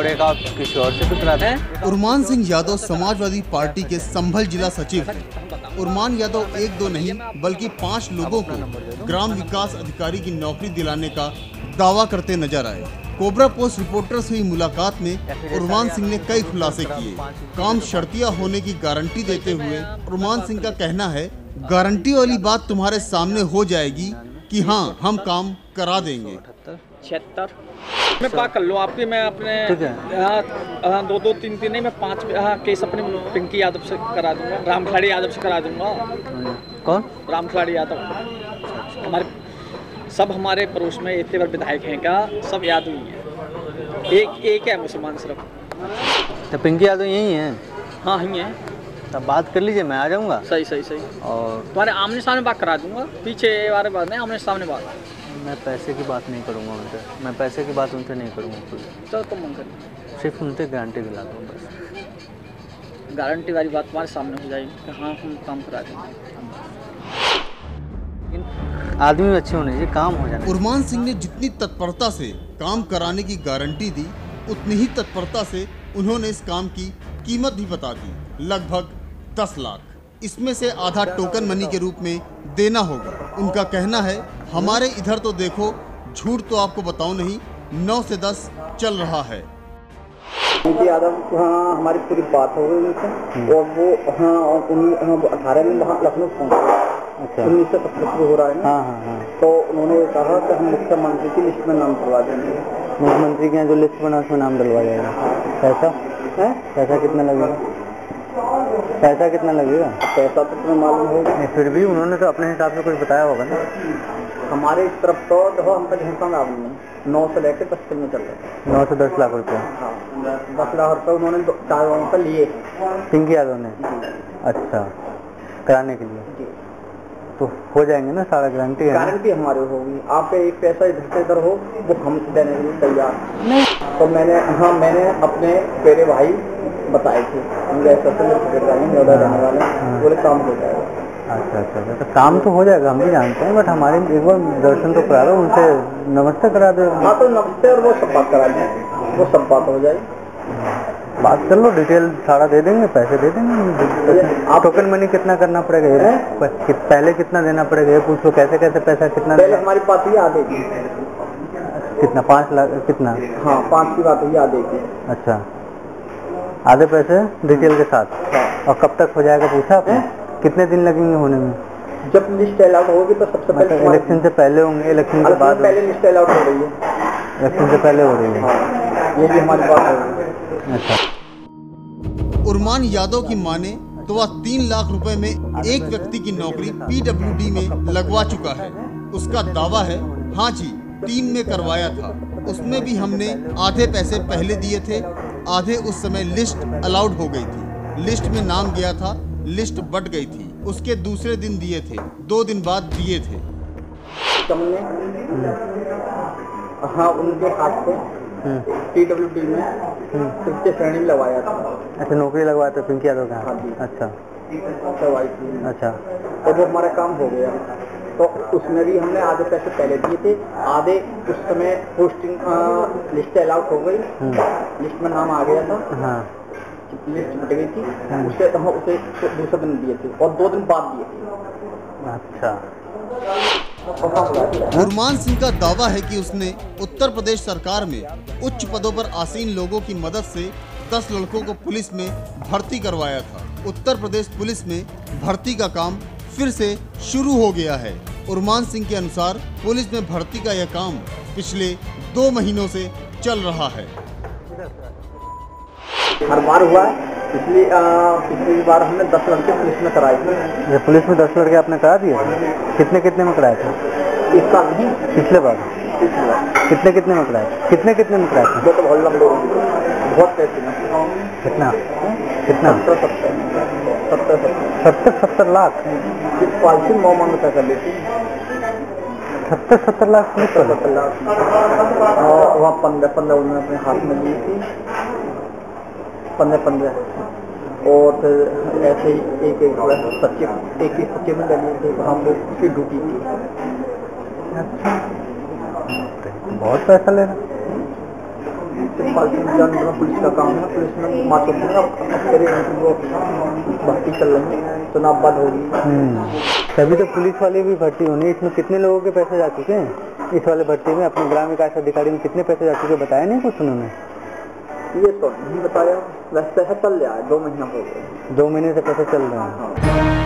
और एक आप किसी और से भी कराते हैं? उरमान सिंह यादव समाजवादी पार्टी के संभल जिला सचिव हैं। उरमान यादव एक दो नहीं बल्कि पाँच लोगों को ग्राम विकास अधिकारी की नौकरी दिलाने का दावा करते नज़र आए। कोबरा पोस्ट रिपोर्टर से हुई मुलाकात में उरमान सिंह ने कई खुलासे किए। काम शर्तिया होने की गारंटी देते हुए उरमान सिंह का कहना है गारंटी वाली बात तुम्हारे सामने हो जाएगी कि हाँ हम काम करा देंगे। छिहत्तर मैं बात कर लूँ आपकी मैं अपने हाँ। हाँ, दो दो तीन तीन नहीं मैं पाँच हाँ केस अपने पिंकी यादव से करा दूँगा राम खिलाड़ी यादव से करा दूँगा। कौन? राम खिलाड़ी यादव। हमारे सब हमारे पड़ोस में इतने बार विधायक हैं क्या? सब याद हुई है। एक एक है मुसलमान सिर्फ़। तो पिंकी यादव यही है? हाँ ही है। तब बात कर लीजिए मैं आ जाऊँगा। सही सही सही। और तुम्हारे आमने सामने बात करा दूँगा। पीछे वाले बात नहीं आमने सामने बात। मैं पैसे की बात नहीं करूँगा उनसे। मैं पैसे की बात उनसे नहीं करूँगा कोई चलो तुम सिर्फ़ उनसे गारंटी दिला दूँ बस। गारंटी वाली बात तुम्हारे सामने हो जाएगी कि हाँ हम काम करा देंगे। आदमी अच्छे होने चाहिए काम हो जाए उर्मान सिंह ने जितनी तत्परता से काम कराने की गारंटी दी उतनी ही तत्परता से उन्होंने इस काम की कीमत भी बता दी लगभग दस लाख। इसमें से आधा टोकन मनी के रूप में देना होगा। उनका कहना है हमारे इधर तो देखो झूठ तो आपको बताऊँ नहीं नौ से दस चल रहा है। उनकी यादव हाँ हमारी पूरी बात हो गई उनसे। और वो हाँ उन्नीस हाँ, अठारह में वहाँ लखनऊ पहुँचे। अच्छा। उन्नीस सौ पचहत्तर हो रहा है ना? हाँ हाँ हाँ। तो उन्होंने कहा कि हम मुख्यमंत्री की लिस्ट में नाम करवा देंगे। मुख्यमंत्री के यहाँ जो लिस्ट बना उसमें नाम डलवा जाएगा। पैसा? है? पैसा कितना लगेगा? पैसा कितना लगेगा? पैसा तो तुम्हें मालूम है। फिर भी उन्होंने तो अपने हिसाब से कुछ बताया होगा ना। हमारे इस तरफ़ तो देखो हम तक हिंसा में नहीं नौ से लेकर दस तक में चल रहे नौ से दस लाख रुपए। हाँ दस लाख रुपये उन्होंने चार लोगों से लिए। सिंह यादव ने? अच्छा कराने के लिए। जी। तो हो जाएँगे ना सारा गारंटी गारंटी हमारी होगी। आपका एक पैसा इधर से इधर हो वो हम देने के लिए तैयार। नहीं। तो मैंने हाँ मैंने अपने मेरे भाई बताए थे। हम ऐसा ऐसा मेरे पकड़ रहे हैं। रहने वाले बोले काम हो जाएगा। अच्छा अच्छा अच्छा। तो काम तो हो जाएगा हम भी जानते हैं बट हमारे एक बार दर्शन तो करा दो उनसे नमस्ते करा दो। हाँ तो नमस्ते और वो सब बात करा दें वो सब बात हो। जाएगी बात कर लो डिटेल सारा दे देंगे पैसे दे देंगे। आप- टोकन मनी कितना करना पड़ेगा ये कि- पहले कितना देना पड़ेगा ये पूछो कैसे कैसे पैसा कितना पहले हमारी बात हुई आधे कितना? पाँच लाख कितना? हाँ पाँच की बात हुई आधे की अच्छा। आधे पैसे डिटेल के साथ। हाँ। और कब तक हो जाएगा पूछा आपने? कितने दिन लगेंगे होने में? जब लिस्ट अलाउट होगी तो सबसे पहले मतलब इलेक्शन से पहले होंगे इलेक्शन के बाद पहले लिस्ट अलाउट हो रही है। इलेक्शन से पहले हो रही है। हाँ ये भी हमारी पास हो रही है। अच्छा। उरमान यादव की माने तो वह तीन लाख रुपए में एक व्यक्ति की नौकरी पीडब्ल्यूडी में लगवा चुका है। उसका दावा है हाँ जी टीम में करवाया था। उसमें भी हमने आधे पैसे पहले दिए थे आधे उस समय लिस्ट अलाउड हो गई थी। लिस्ट में नाम गया था लिस्ट बट गई थी। उसके दूसरे दिन दिए थे दो दिन बाद दिए थे। हमने हाँ उनके हाथ से हम्म, पीडब्ल्यूडी में हम्म। तृतीय श्रेणी में लगवाया था। अच्छा नौकरी लगवाए थे पिंकी यादव के हाँ अच्छा। अच्छा। तो वो हमारा काम हो गया। तो उसमें भी हमने आधे पैसे पहले दिए थे। आधे उस समय पोस्टिंग लिस्ट अलाउट हो गई। हम्म, लिस्ट में नाम आ गया था। हाँ। लिस्ट बट गई थी। उसे हम उसे दूसरे दिन दिए थे और दो दिन बाद दिए थे। अच्छा। और हाँ। गुरमान सिंह का दावा है कि उसने उत्तर प्रदेश सरकार में उच्च पदों पर आसीन लोगों की मदद से 10 लड़कों को पुलिस में भर्ती करवाया था। उत्तर प्रदेश पुलिस में भर्ती का काम फिर से शुरू हो गया है। उरमान सिंह के अनुसार पुलिस में भर्ती का यह काम पिछले दो महीनों से चल रहा है। हर बार हुआ पिछली पिछली बार हमने दस लड़के पुलिस में कराए थे। पुलिस में दस लड़के आपने करा दिए? कितने कितने में कराए थे? इस साल नहीं। पिछले बार? कितने कितने में कराए कितने कितने में कराए थे? वो तो बहुत लंबे बहुत पैसे कितना? कितना? सत्तर सत्तर। सत्तर लाख? पॉलिसी नौ मांग रुपये कर लेती। सत्तर सत्तर लाख सत्तर सत्तर लाख। वहाँ पंद्रह पंद्रह उन्होंने अपने हाथ में ली थी। पंद्रह पंद्रह और फिर ऐसे ही एक एक पच्चीस एक एक पच्चीस में ले लिए थे हम लोग उसकी ड्यूटी थी बहुत पैसा ले रहा जानवर पुलिस का काम है पुलिस में अब भर्ती चल रही है तो नाबाद होगी। हम्म। तभी तो पुलिस वाले भी भर्ती होनी इसमें कितने लोगों के पैसे जा चुके हैं? इस वाले भर्ती में अपने ग्राम विकास अधिकारी में कितने पैसे जा चुके बताया नहीं कुछ उन्होंने? ये तो नहीं बताया। वैसे है चल रहा है दो महीना हो गए। दो महीने से कैसे चल रहे हैं।